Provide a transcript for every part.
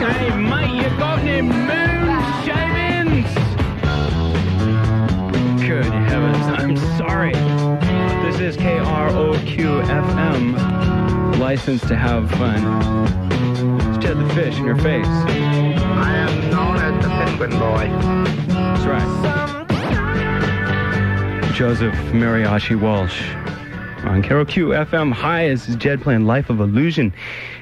Hey, mate, you got any moon shavings? Good heavens, I'm sorry. This is KROQ FM, licensed to have fun. It's Jed the Fish in your face. I am known as the Penguin Boy. That's right. Joseph Mariachi Walsh. On KROQ FM, hi, this is Jed playing Life of Illusion.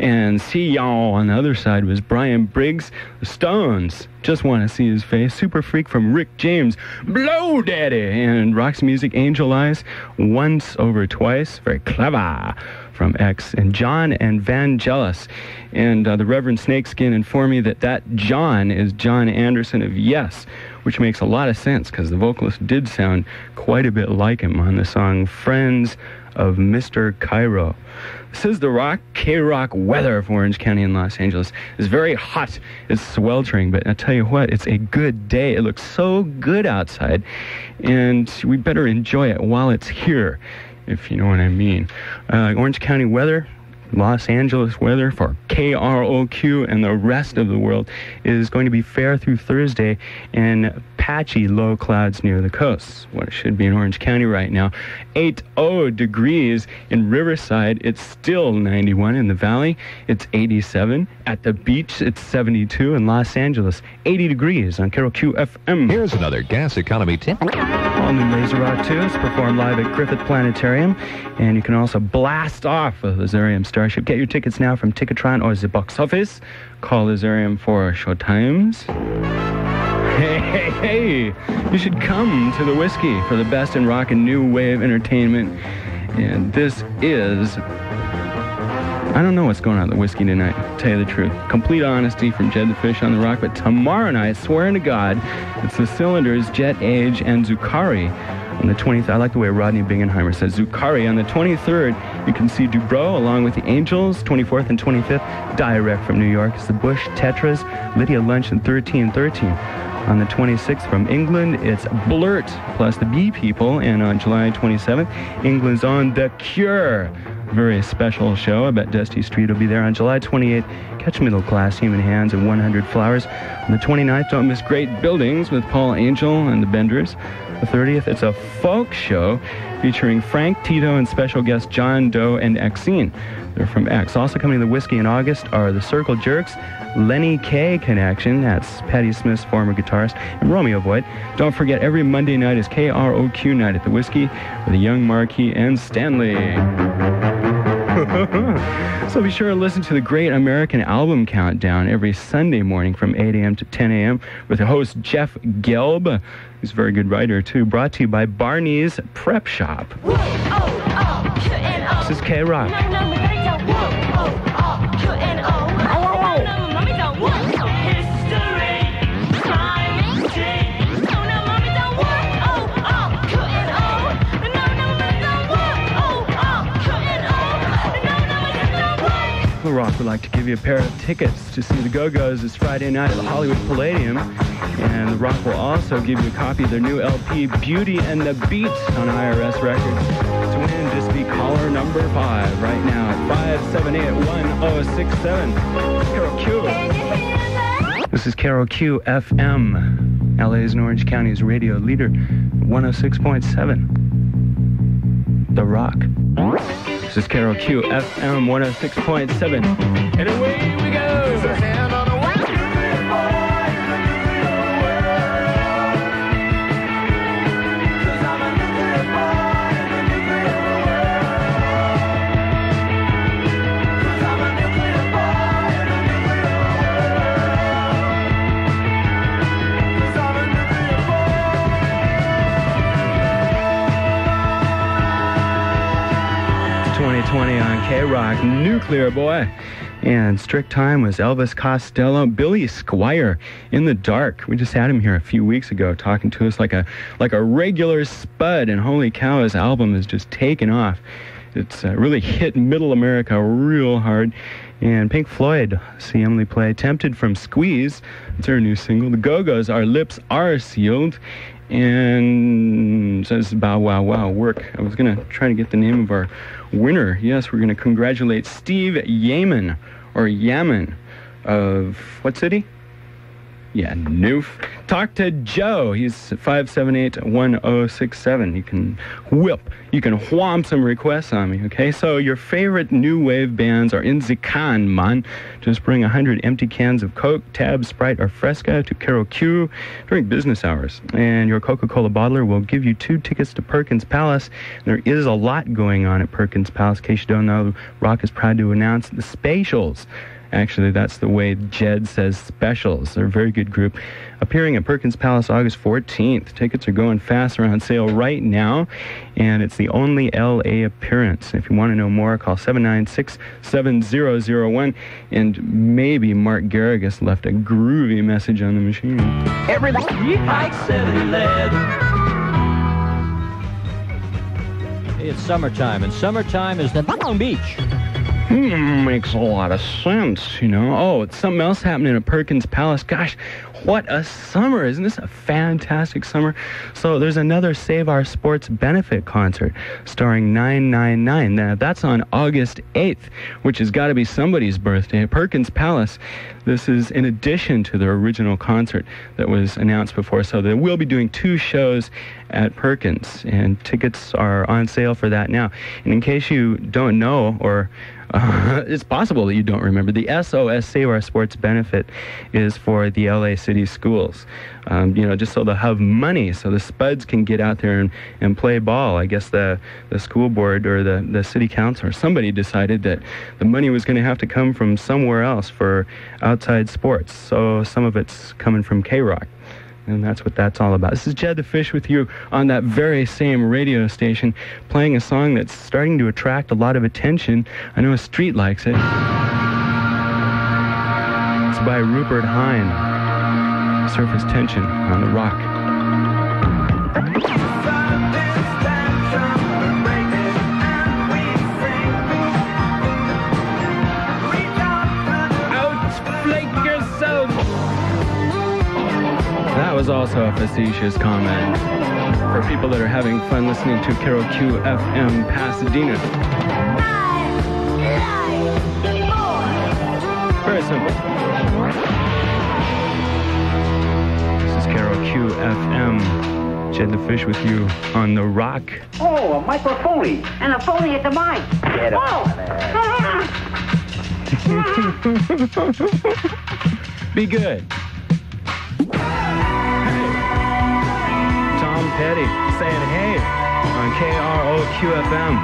And see y'all on the other side was Brian Briggs, Stones. Just want to see his face. Super Freak from Rick James, Blow Daddy. And Roxy Music, Angel Eyes, Once Over Twice, very clever from X, and Jon and Vangelis. And uh, the Reverend Snakeskin informed me that that Jon is Jon Anderson of Yes, which makes a lot of sense because the vocalist did sound quite a bit like him on the song Friends of Mr. Cairo. This is the rock, K-Rock weather of Orange County in Los Angeles. It's very hot. It's sweltering, but I tell you what, it's a good day. It looks so good outside, and we better enjoy it while it's here if you know what I mean. Uh, Orange County weather, Los Angeles weather for KROQ and the rest of the world is going to be fair through Thursday and patchy low clouds near the coast. What it should be in Orange County right now. 80 degrees in Riverside. It's still 91 in the valley. It's 87 at the beach. It's 72 in Los Angeles. 80 degrees on KROQ FM. Here's another gas economy tip. All new Laser Rock 2 is performed live at Griffith Planetarium, and you can also blast off of Laserium Starship. Get your tickets now from Ticketron or the box office. Call Laserium for show times. Hey, hey, hey! You should come to the Whisky for the best in rock and new wave entertainment. And this is I don't know what's going on with the whisky tonight, to tell you the truth. Complete honesty from Jed the Fish on the Rock, but tomorrow night, swearing to God, it's the Cylinders, Jet Age, and Zucari. On the 20th, I like the way Rodney Bingenheimer says Zucari. On the 23rd, you can see Dubrow along with the Angels. 24th and 25th, Direct from New York is the Bush, Tetras, Lydia Lunch, and 1313. On the 26th from England, it's Blurt plus the Bee People. And on July 27th, England's on The Cure. Very special show. I bet Dusty Street will be there on July 28th. Catch Middle Class Human Hands and 100 Flowers. On the 29th, don't miss Great Buildings with Paul Angel and the Benders. The 30th, it's a folk show featuring Frank Tito and special guest John Doe and Exene. They're from X. Also coming to the Whisky in August are the Circle Jerks, Lenny Kaye Connection, that's Patti Smith's former guitarist, and Romeo Void. Don't forget, every Monday night is KROQ night at the Whisky with a young Marquis and Stanley. so be sure to listen to the Great American Album Countdown every Sunday morning from 8 a.m. to 10 a.m. with host Jeff Gelb, who's a very good writer too, brought to you by Barney's Prep Shop. This is K Rock. The Rock would like to give you a pair of tickets to see the Go-Go's this Friday night at the Hollywood Palladium. And The Rock will also give you a copy of their new LP, Beauty and the Beat, on IRS Records. To win, just be caller number five right now at 578-1067. KROQ. This is KROQ FM, LA's and Orange County's radio leader, 106.7. The Rock. This is KROQ FM 106.7. And away we go! Nuclear Boy. And strict time was Elvis Costello, Billy Squier in the dark. We just had him here a few weeks ago talking to us like a like a regular spud and holy cow his album is just taken off. It's uh, really hit middle America real hard. And Pink Floyd, see Emily play Tempted from Squeeze. It's her new single. The Go-Go's, Our Lips Are Sealed. And says bow wow wow work. I was gonna try to get the name of our winner. Yes, we're gonna congratulate Steve Yaman or Yaman of what city? Yeah, noof. Talk to Joe. He's 578-1067. You can whip, you can whomp some requests on me, okay? So your favorite new wave bands are in can, man. Just bring 100 empty cans of Coke, Tab, Sprite, or Fresca to KROQ during business hours. And your Coca-Cola bottler will give you two tickets to Perkins Palace. There is a lot going on at Perkins Palace. In case you don't know, Rock is proud to announce the Spatials. Actually, that's the way Jed says specials. They're a very good group. Appearing at Perkins Palace August 14th. Tickets are going fast. They're on sale right now, and it's the only LA appearance. If you want to know more, call 796 7001. And maybe Mark Garrigus left a groovy message on the machine. Everybody likes 7-Eleven. It's summertime, and summertime is the Long Beach. Hmm, makes a lot of sense, you know. Oh, it's something else happening at Perkins Palace. Gosh, what a summer. Isn't this a fantastic summer? So there's another Save Our Sports benefit concert starring 999. Now, that's on August 8th, which has got to be somebody's birthday at Perkins Palace. This is in addition to the original concert that was announced before. So they will be doing two shows at Perkins, and tickets are on sale for that now. And in case you don't know or uh, it's possible that you don't remember. The SOS Save Our Sports benefit is for the LA City schools. Um, you know, just so they'll have money so the Spuds can get out there and, and play ball. I guess the, the school board or the, the city council or somebody decided that the money was going to have to come from somewhere else for outside sports. So some of it's coming from K Rock. And that's what that's all about. This is Jed the Fish with you on that very same radio station, playing a song that's starting to attract a lot of attention. I know a street likes it. It's by Rupert Hine. Surface Tension on the Rock. Was also a facetious comment for people that are having fun listening to Carol Q FM Pasadena. Very simple. This is KROQ FM. Jed the Fish with you on the rock. Oh, a microphony. And a phony at the mic. Get him Oh! Be good. Petty saying hey on KROQFM.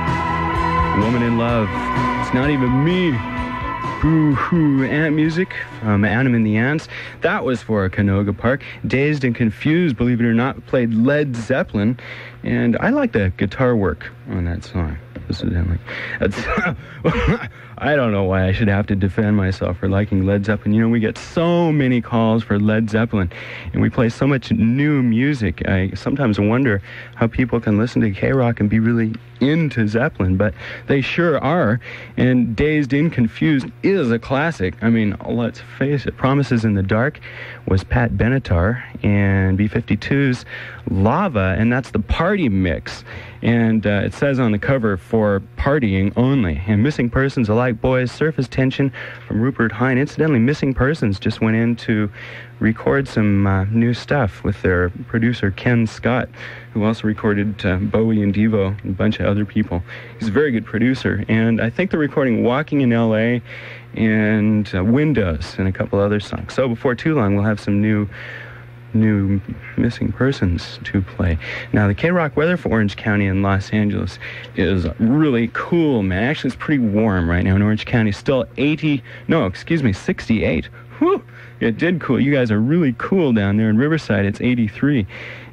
Woman in Love. It's not even me. Boo hoo. Ant music from Adam and the Ants. That was for Canoga Park. Dazed and Confused, believe it or not, played Led Zeppelin. And I like the guitar work on that song. Incidentally. I don't know why I should have to defend myself for liking Led Zeppelin. You know, we get so many calls for Led Zeppelin, and we play so much new music. I sometimes wonder how people can listen to K Rock and be really into Zeppelin, but they sure are. And Dazed and Confused is a classic. I mean, let's face it, Promises in the Dark was Pat Benatar, and B 52's Lava, and that's the party mix. And uh, it says on the cover for partying only. And Missing Persons Alike Boys, Surface Tension from Rupert Hine. Incidentally, Missing Persons just went in to record some uh, new stuff with their producer Ken Scott, who also recorded uh, Bowie and Devo and a bunch of other people. He's a very good producer, and I think they're recording Walking in L.A. and uh, Windows and a couple other songs. So before too long, we'll have some new new missing persons to play. Now, the K-Rock weather for Orange County in Los Angeles is really cool, man. Actually, it's pretty warm right now in Orange County. Still 80, no, excuse me, 68. Whew, it did cool. You guys are really cool down there in Riverside. It's 83.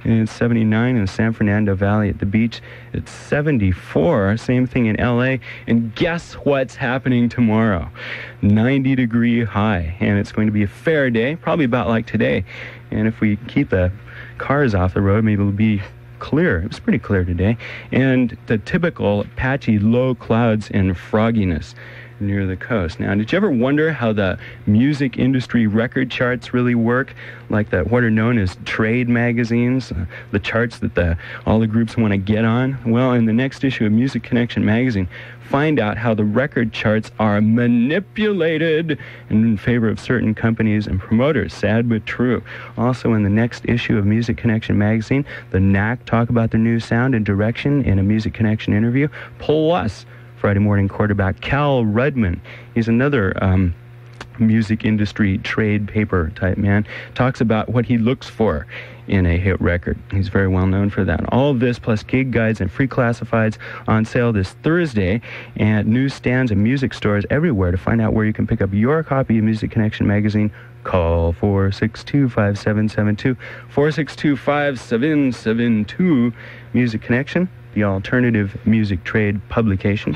And it's 79 in the San Fernando Valley at the beach. It's 74. Same thing in LA. And guess what's happening tomorrow? 90 degree high. And it's going to be a fair day, probably about like today. And if we keep the cars off the road, maybe it'll be clear. It was pretty clear today. And the typical patchy low clouds and frogginess. Near the coast. Now, did you ever wonder how the music industry record charts really work? Like the what are known as trade magazines, uh, the charts that the all the groups want to get on. Well, in the next issue of Music Connection magazine, find out how the record charts are manipulated in favor of certain companies and promoters. Sad but true. Also, in the next issue of Music Connection magazine, the Knack talk about their new sound and direction in a Music Connection interview. Plus, Friday morning quarterback Cal Rudman. He's another. Um, music industry trade paper type man talks about what he looks for in a hit record. He's very well known for that. All this plus gig guides and free classifieds on sale this Thursday at newsstands and music stores everywhere. To find out where you can pick up your copy of Music Connection magazine, call 462-5772. 462-5772. Music Connection, the alternative music trade publication.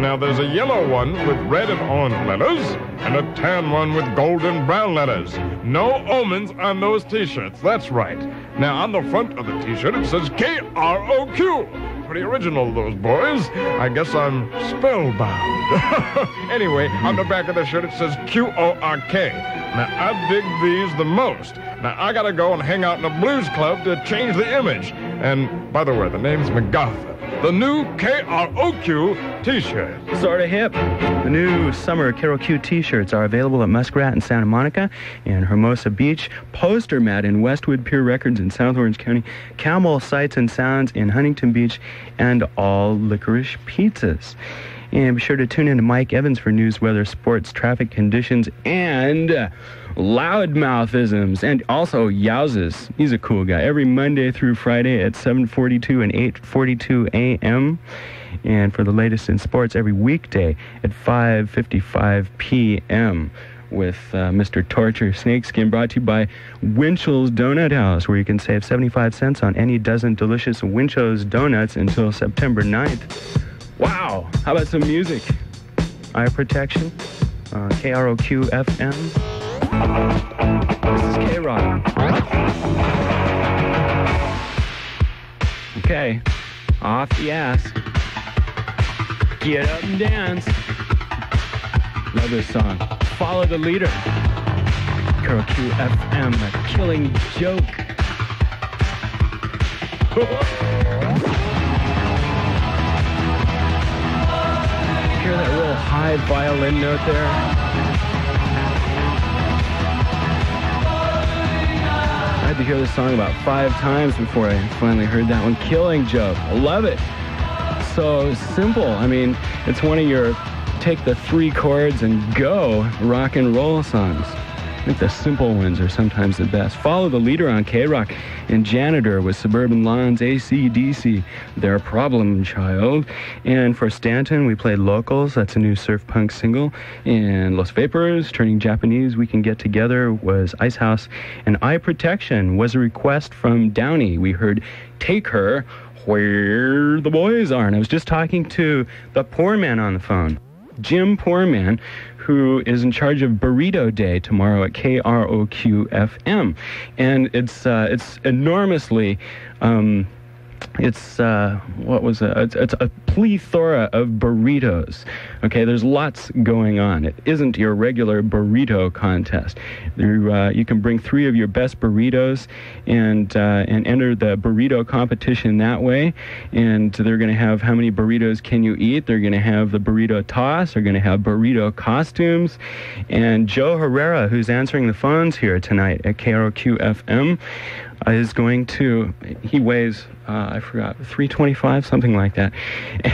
Now there's a yellow one with red and orange letters, and a tan one with gold and brown letters. No omens on those t-shirts, that's right. Now on the front of the t-shirt it says K-R-O-Q. Pretty original, those boys. I guess I'm spellbound. anyway, on the back of the shirt it says Q-O-R-K. Now I dig these the most. Now I gotta go and hang out in a blues club to change the image. And by the way, the name's MacArthur. The new KROQ t-shirt. Sort of hip. The new summer KROQ t-shirts are available at Muskrat in Santa Monica and Hermosa Beach, Poster Mat in Westwood Pier Records in South Orange County, Camel Sights and Sounds in Huntington Beach, and all licorice pizzas. And be sure to tune in to Mike Evans for news, weather, sports, traffic conditions, and uh, loudmouthisms, and also Yowzes. He's a cool guy. Every Monday through Friday at 7:42 and 8:42 a.m. And for the latest in sports, every weekday at 5:55 p.m. With uh, Mr. Torture Snakeskin, brought to you by Winchell's Donut House, where you can save 75 cents on any dozen delicious Winchell's donuts until September 9th. Wow. How about some music? Eye protection. Uh, KROQ FM. This is K Rock. Okay. Off the ass. Get up and dance. Love this song. Follow the leader. KROQ FM, a killing joke. Hear that real high violin note there? I had to hear this song about five times before I finally heard that one. Killing Joke. I love it. So simple. I mean, it's one of your take the three chords and go rock and roll songs. I think the simple ones are sometimes the best. Follow the leader on K-Rock and Janitor with Suburban Lawns, AC/DC, Their Problem Child. And for Stanton, we played Locals, that's a new surf punk single. And Los Vapors, Turning Japanese, We Can Get Together was Icehouse. And Eye Protection was a request from Downey. We heard Take Her Where the Boys Are. And I was just talking to the poor man on the phone. Jim Poorman, who is in charge of Burrito Day tomorrow at KROQ FM, and it's uh, it's enormously. Um, it's uh, what was it? It's, it's, a plethora of burritos. Okay, there's lots going on. It isn't your regular burrito contest. You, uh, you can bring three of your best burritos and uh, and enter the burrito competition that way. And they're going to have how many burritos can you eat? They're going to have the burrito toss. They're going to have burrito costumes. And Joe Herrera, who's answering the phones here tonight at KROQ FM, uh, is going to. He weighs uh, I forgot, 325, something like that.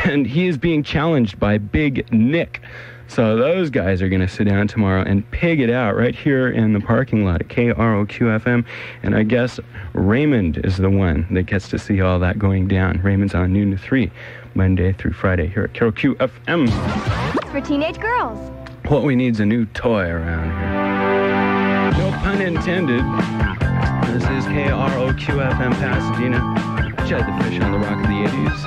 And he is being challenged by Big Nick. So those guys are going to sit down tomorrow and pig it out right here in the parking lot at KROQ-FM. And I guess Raymond is the one that gets to see all that going down. Raymond's on noon to 3, Monday through Friday here at KROQ-FM. For teenage girls. What we need is a new toy around here. No pun intended. This is KROQ-FM Pasadena. Jed the Fish on the Rock of the 80s.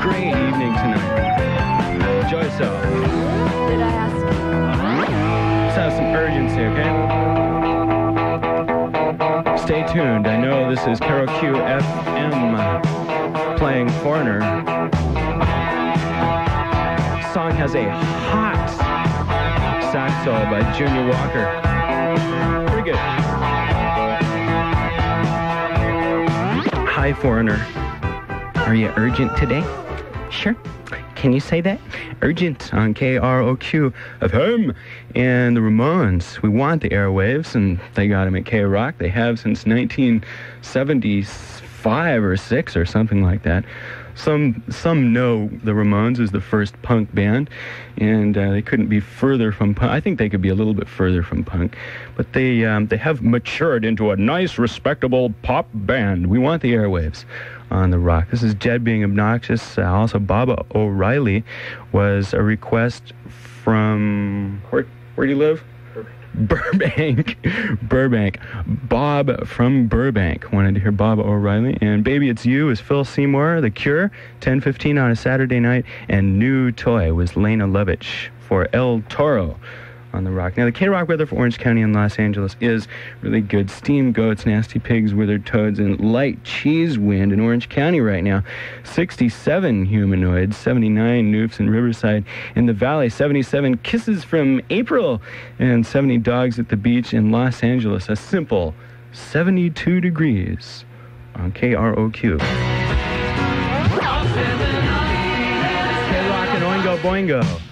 Great evening tonight. Enjoy yourself. Did I ask? Let's have some urgency, okay? Stay tuned. I know this is Carol Q FM. playing Foreigner. Song has a hot sax solo by Junior Walker. Pretty good. Hi, Foreigner. Are you urgent today? Sure. Can you say that? Urgent on KROQ FM and the Ramones. We want the airwaves, and they got them at K Rock. They have since 1975 or six or something like that. Some some know the Ramones is the first punk band, and uh, they couldn't be further from punk. I think they could be a little bit further from punk, but they um, they have matured into a nice, respectable pop band. We want the airwaves on the rock. This is Jed being obnoxious. Uh, also, Baba O'Riley was a request from where? Where do you live? Burbank. Burbank. Bob from Burbank wanted to hear Bob O'Reilly. And Baby It's You is Phil Seymour. The Cure, 1015 on a Saturday night. And New Toy was Lene Lovich for El Toro on the rock. Now, the K Rock weather for Orange County and Los Angeles is really good. Steam goats, nasty pigs, withered toads, and light cheese wind in Orange County right now. 67 humanoids, 79 newfs in Riverside. In the valley, 77 kisses from April, and 70 dogs at the beach in Los Angeles. A simple 72 degrees on KROQ. Boingo.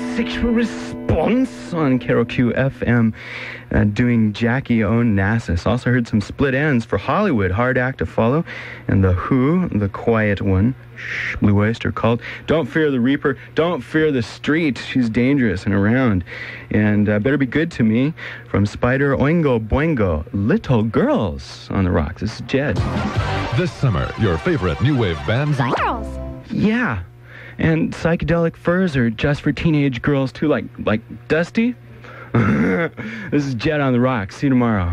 Human sexual response on KROQ FM uh, doing Jackie Onassis. Also heard some Split Enz for Hollywood, hard act to follow, and The Who, the quiet one. Shh, Blue Oyster Cult Don't Fear the Reaper, Don't Fear the Street. She's dangerous and around. And uh, Better Be Good to Me from Spider Oingo Boingo. Little Girls on the Rocks. This is Jed. This summer, your favorite new wave bands Girls. Yeah. And psychedelic furs are just for teenage girls too, like like Dusty. this is Jed on the Rocks. See you tomorrow.